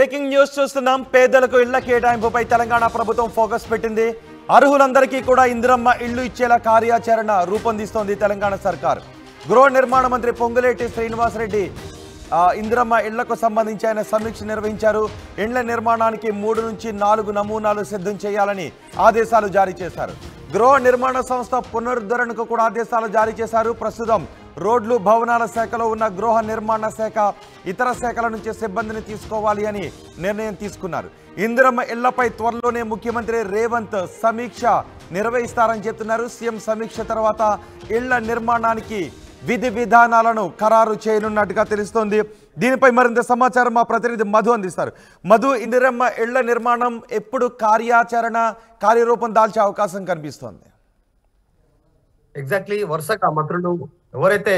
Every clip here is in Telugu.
బ్రేకింగ్ న్యూస్ చూస్తున్నాం. పేదలకు ఇళ్ళ కేటాయింపుపై తెలంగాణ ప్రభుత్వం ఫోకస్ పెట్టింది. అర్హులందరికీ కూడా ఇందిరమ్మ ఇళ్ళు ఇచ్చేలా కార్యాచరణ రూపొందిస్తోంది తెలంగాణ సర్కార్. గృహ నిర్మాణ మంత్రి పొంగులేటి శ్రీనివాసరెడ్డి ఇందిరమ్మ ఇళ్ళకు సంబంధించి ఆయన సమీక్ష నిర్వహించారు. ఇళ్ళ నిర్మాణానికి మూడు నుంచి నాలుగు నమూనాలు సిద్ధం చేయాలని ఆదేశాలు జారీ చేశారు. గృహ నిర్మాణ సంస్థ పునరుద్ధరణకు కూడా ఆదేశాలు జారీ చేశారు. ప్రస్తుతం రోడ్లు భవనాల శాఖలో ఉన్న గృహ నిర్మాణ శాఖ ఇతర శాఖల నుంచి సిబ్బందిని తీసుకోవాలి అని నిర్ణయం తీసుకున్నారు. ఇందిరమ్మ ఇళ్ళపై త్వరలోనే ముఖ్యమంత్రి రేవంత్ సమీక్ష నిర్వహిస్తారని చెప్తున్నారు. సీఎం సమీక్ష తర్వాత ఇళ్ళ నిర్మాణానికి విధి విధానాలను ఖరారు చేయనున్నట్టుగా తెలుస్తోంది. దీనిపై మరింత సమాచారం మా ప్రతినిధి మధు అందిస్తారు. మధు ఇందిరమ్మ ఇళ్ళ నిర్మాణం ఎప్పుడు కార్యాచరణ కార్యరూపం దాల్చే అవకాశం కనిపిస్తోంది? ఎగ్జాక్ట్లీ వరుసగా మంత్రులు ఎవరైతే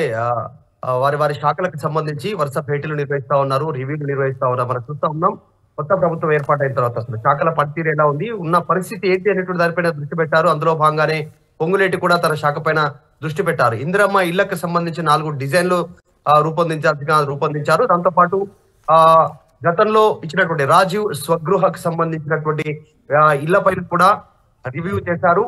వారి వారి శాఖలకు సంబంధించి వరుస భేటీలు నిర్వహిస్తా ఉన్నారు రివ్యూలు నిర్వహిస్తా ఉన్నారు మనం చూస్తా ఉన్నాం. కొత్త ప్రభుత్వం ఏర్పాటైన తర్వాత అసలు శాఖల పనితీరు ఎలా ఉంది ఉన్న పరిస్థితి ఏంటి అనేటువంటి దానిపైన దృష్టి పెట్టారు. అందులో భాగంగానే పొంగులేటి కూడా తన శాఖ పైన దృష్టి పెట్టారు. ఇందిరమ్మ ఇళ్ళకు సంబంధించి నాలుగు డిజైన్లు రూపొందించాల్సిన రూపొందించారు. దాంతో పాటు ఆ గతంలో ఇచ్చినటువంటి రాజీవ్ స్వగృహకు సంబంధించినటువంటి ఆ, ఇళ్ళ పైన కూడా రివ్యూ చేశారు.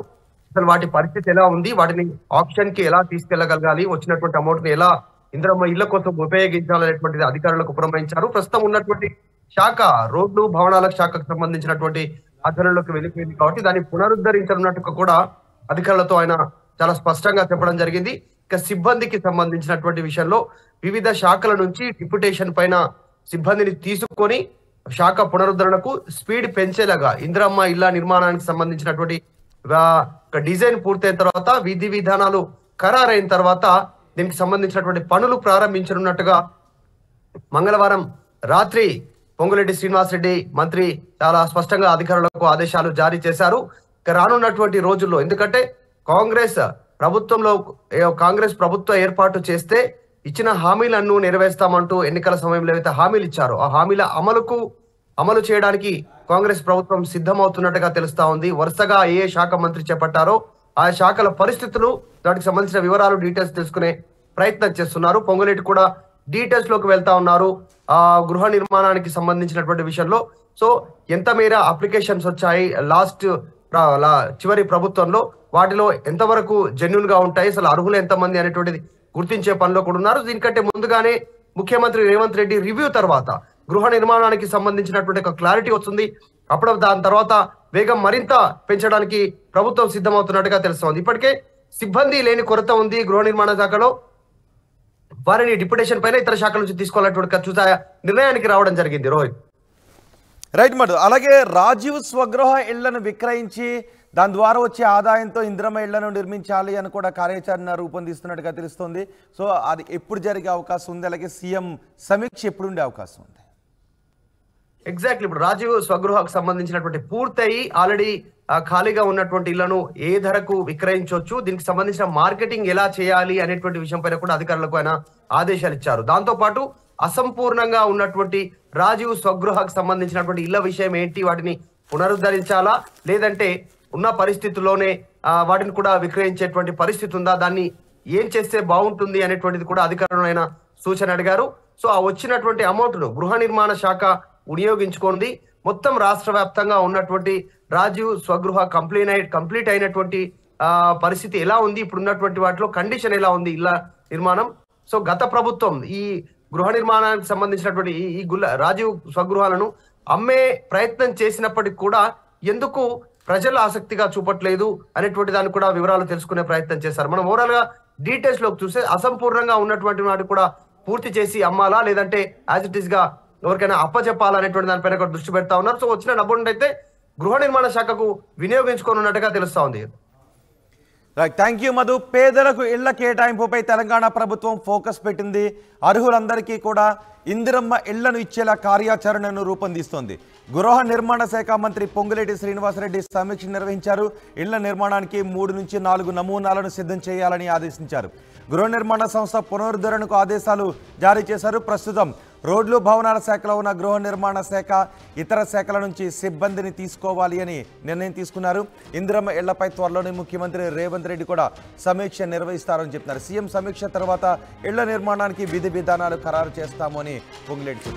అసలు వాటి పరిస్థితి ఎలా ఉంది? వాటిని ఆప్షన్కి ఎలా తీసుకెళ్ళగలగాలి వచ్చినటువంటి అమౌంట్ని ఎలా ఇంద్రమ్మ ఇళ్ళ కోసం ఉపయోగించాలనేటువంటిది అధికారులకు పురమాయించారు ప్రస్తుతం ఉన్నటువంటి శాఖ రోడ్లు భవనాల శాఖకు సంబంధించినటువంటి ఆధ్వర్యంలోకి వెళ్ళిపోయింది కాబట్టి దాన్ని పునరుద్ధరించనున్నట్టుగా కూడా అధికారులతో ఆయన చాలా స్పష్టంగా చెప్పడం జరిగింది. ఇక సిబ్బందికి సంబంధించినటువంటి విషయంలో వివిధ శాఖల నుంచి డిప్యుటేషన్ పైన సిబ్బందిని తీసుకొని శాఖ పునరుద్ధరణకు స్పీడ్ పెంచేలాగా ఇంద్రమ్మ ఇళ్ళ నిర్మాణానికి సంబంధించినటువంటి డిజైన్ పూర్తయిన తర్వాత విధి విధానాలు ఖరారైన తర్వాత దీనికి సంబంధించినటువంటి పనులు ప్రారంభించనున్నట్టుగా మంగళవారం రాత్రి పొంగులెడ్డి శ్రీనివాసరెడ్డి మంత్రి చాలా స్పష్టంగా అధికారులకు ఆదేశాలు జారీ చేశారు. రానున్నటువంటి రోజుల్లో ఎందుకంటే కాంగ్రెస్ ప్రభుత్వంలో ఏ- కాంగ్రెస్ ప్రభుత్వ ఏర్పాటు చేస్తే ఇచ్చిన హామీలను నెరవేర్స్తామంటూ ఎన్నికల సమయంలో ఏవైతే హామీలు ఇచ్చారో ఆ హామీల అమలుకు అమలు చేయడానికి కాంగ్రెస్ ప్రభుత్వం సిద్ధమవుతున్నట్టుగా తెలుస్తా ఉంది. వరుసగా ఏ ఏ శాఖ మంత్రి చేపట్టారో ఆ శాఖల పరిస్థితులు దానికి సంబంధించిన వివరాలు డీటెయిల్స్ తెలుసుకునే ప్రయత్నం చేస్తున్నారు. పొంగులేటి కూడా డీటెయిల్స్లోకి వెళ్తా ఉన్నారు. ఆ గృహ నిర్మాణానికి సంబంధించినటువంటి విషయంలో. సో ఎంత మేర అప్లికేషన్స్ వచ్చాయి? లాస్ట్ చివరి ప్రభుత్వంలో వాటిలో ఎంతవరకు జెన్యున్గా ఉంటాయి? అసలు అర్హులు ఎంతమంది అనేటువంటిది గుర్తించే పనిలో కూడా ఉన్నారు. దీనికంటే ముందుగానే ముఖ్యమంత్రి రేవంత్ రెడ్డి రివ్యూ తర్వాత గృహ నిర్మాణానికి సంబంధించినటువంటి ఒక క్లారిటీ వస్తుంది. అప్పుడు దాని తర్వాత వేగం మరింత పెంచడానికి ప్రభుత్వం సిద్ధమవుతున్నట్టుగా తెలుస్తోంది. ఇప్పటికే సిబ్బంది లేని కొరత ఉంది గృహ నిర్మాణ శాఖలో. వారిని డిప్యుటేషన్ పైన ఇతర శాఖల నుంచి తీసుకోవాలన్నటువంటి ఖర్చు నిర్ణయానికి రావడం జరిగింది. రోహిత్. రైట్ మధు అలాగే రాజీవ్ స్వగృహ ఇళ్ళను విక్రయించి దాని ద్వారా వచ్చే ఆదాయంతో ఇంద్రమ ఇళ్ళను నిర్మించాలి అని కూడా కార్యాచరణ రూపొందిస్తున్నట్టుగా తెలుస్తోంది. సో అది ఎప్పుడు జరిగే అవకాశం ఉంది? అలాగే సీఎం సమీక్ష ఎప్పుడు ఉండే అవకాశం ఉంది? ఎగ్జాక్ట్లీ ఇప్పుడు రాజీవ్ స్వగృహకు సంబంధించినటువంటి పూర్తయి ఆల్రెడీ ఖాళీగా ఉన్నటువంటి ఇళ్ళను ఏ ధరకు విక్రయించవచ్చు దీనికి సంబంధించిన మార్కెటింగ్ ఎలా చేయాలి అనేటువంటి విషయం పైన కూడా అధికారులకు ఆయన ఆదేశాలు ఇచ్చారు. దాంతో పాటు అసంపూర్ణంగా ఉన్నటువంటి రాజీవ్ స్వగృహకు సంబంధించినటువంటి ఇళ్ళ విషయం ఏంటి వాటిని పునరుద్ధరించాలా లేదంటే ఉన్న పరిస్థితుల్లోనే వాటిని కూడా విక్రయించేటువంటి పరిస్థితి ఉందా దాన్ని ఏం చేస్తే బాగుంటుంది అనేటువంటిది కూడా అధికారులు ఆయన సూచన అడిగారు. సో ఆ వచ్చినటువంటి అమౌంట్ను గృహ నిర్మాణ శాఖ వినియోగించుకోండి మొత్తం రాష్ట్ర వ్యాప్తంగా ఉన్నటువంటి రాజీవ్ స్వగృహ కంప్లీట్ అయి కంప్లీట్ అయినటువంటి ఆ, పరిస్థితి ఎలా ఉంది? ఇప్పుడు ఉన్నటువంటి వాటిలో కండిషన్ ఎలా ఉంది? ఇళ్ళ నిర్మాణం. సో గత ప్రభుత్వం ఈ గృహ నిర్మాణానికి సంబంధించినటువంటి ఈ- ఈ గుల్ల రాజీవ్ స్వగృహాలను అమ్మే ప్రయత్నం చేసినప్పటికి కూడా ఎందుకు ప్రజలు ఆసక్తిగా చూపట్లేదు అనేటువంటి దాన్ని కూడా వివరాలు తెలుసుకునే ప్రయత్నం చేశారు. మనం ఓవరాల్గా డీటెయిల్స్లోకి చూస్తే అసంపూర్ణంగా ఉన్నటువంటి వాటి కూడా పూర్తి చేసి అమ్మాలా? లేదంటే యాజ్ ఇట్ ఈస్గా ఎవరికైనా అప్పచెప్పాలనేటువంటి దానిపైన కూడా దృష్టి పెడతా ఉన్నారు. సో వచ్చిన డబ్బులు అయితే గృహ నిర్మాణ శాఖకు వినియోగించుకోనున్నట్టుగా తెలుస్తా ఉంది. థ్యాంక్ యూ మధు పేదలకు ఇళ్ళ కేటాయింపుపై తెలంగాణ ప్రభుత్వం ఫోకస్ పెట్టింది. అర్హులందరికీ కూడా ఇందిరమ్మ ఇళ్ళను ఇచ్చేలా కార్యాచరణను రూపొందిస్తోంది. గృహ నిర్మాణ శాఖ మంత్రి పొంగులేటి శ్రీనివాసరెడ్డి సమీక్ష నిర్వహించారు. ఇళ్ళ నిర్మాణానికి మూడు నుంచి నాలుగు నమూనాలను సిద్ధం చేయాలని ఆదేశించారు. గృహ నిర్మాణ సంస్థ పునరుద్ధరణకు ఆదేశాలు జారీ చేశారు. ప్రస్తుతం రోడ్లు భవనాల శాఖలో ఉన్న గృహ నిర్మాణ శాఖ ఇతర శాఖల నుంచి సిబ్బందిని తీసుకోవాలి అని నిర్ణయం తీసుకున్నారు. ఇందిరమ్మ ఇళ్ళపై త్వరలోనే ముఖ్యమంత్రి రేవంత్ రెడ్డి కూడా సమీక్ష నిర్వహిస్తారని చెప్తున్నారు. సీఎం సమీక్ష తర్వాత ఇళ్ళ నిర్మాణానికి విధి విధానాలు ఖరారు చేస్తాము అని పొంగులేటి